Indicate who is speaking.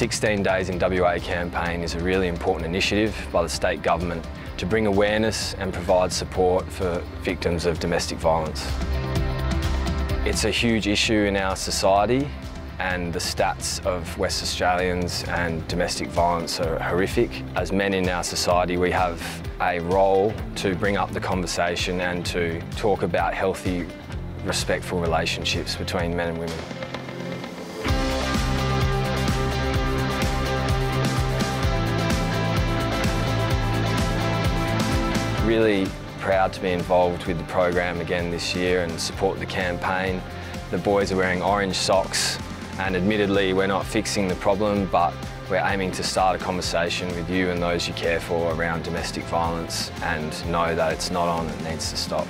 Speaker 1: 16 Days in WA campaign is a really important initiative by the state government to bring awareness and provide support for victims of domestic violence. It's a huge issue in our society and the stats of West Australians and domestic violence are horrific. As men in our society, we have a role to bring up the conversation and to talk about healthy, respectful relationships between men and women. Really proud to be involved with the program again this year and support the campaign. The boys are wearing orange socks and admittedly we're not fixing the problem but we're aiming to start a conversation with you and those you care for around domestic violence and know that it's not on, it needs to stop.